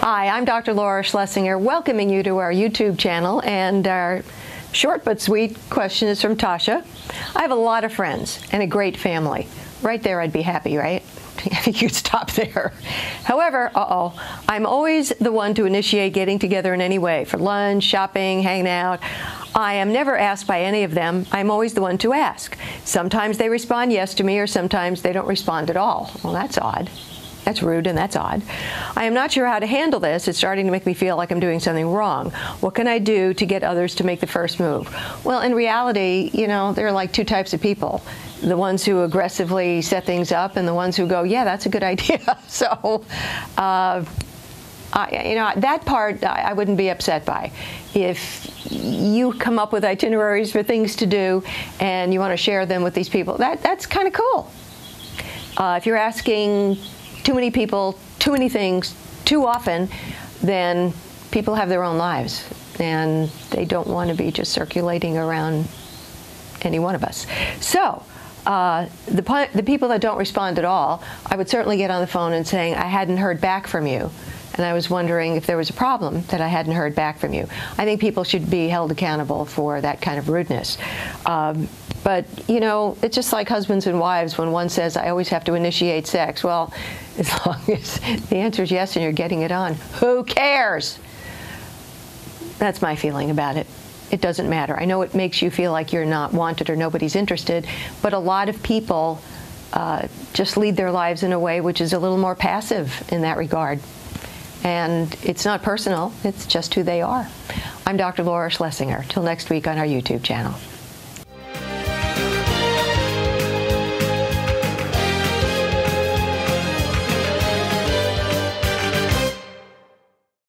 Hi, I'm Dr. Laura Schlessinger, welcoming you to our YouTube channel. And our short but sweet question is from Tasha. I have a lot of friends and a great family. Right there, I'd be happy, right? I think you'd stop there. However, uh-oh, I'm always the one to initiate getting together in any way, for lunch, shopping, hanging out. I am never asked by any of them. I'm always the one to ask. Sometimes they respond yes to me, or sometimes they don't respond at all. Well, that's odd. That's rude and that's odd. I am not sure how to handle this. It's starting to make me feel like I'm doing something wrong. What can I do to get others to make the first move? Well, in reality, you know, there are like two types of people the ones who aggressively set things up and the ones who go, yeah, that's a good idea. so, uh, I, you know, that part I wouldn't be upset by. If you come up with itineraries for things to do and you want to share them with these people, that, that's kind of cool. Uh, if you're asking too many people, too many things, too often, then people have their own lives and they don't want to be just circulating around any one of us. So, uh, the, the people that don't respond at all, I would certainly get on the phone and saying, I hadn't heard back from you. And I was wondering if there was a problem that I hadn't heard back from you. I think people should be held accountable for that kind of rudeness. Um, but, you know, it's just like husbands and wives when one says, I always have to initiate sex. Well, as long as the answer is yes and you're getting it on, who cares? That's my feeling about it. It doesn't matter. I know it makes you feel like you're not wanted or nobody's interested, but a lot of people uh, just lead their lives in a way which is a little more passive in that regard. And it's not personal, it's just who they are. I'm Dr. Laura Schlessinger. Till next week on our YouTube channel.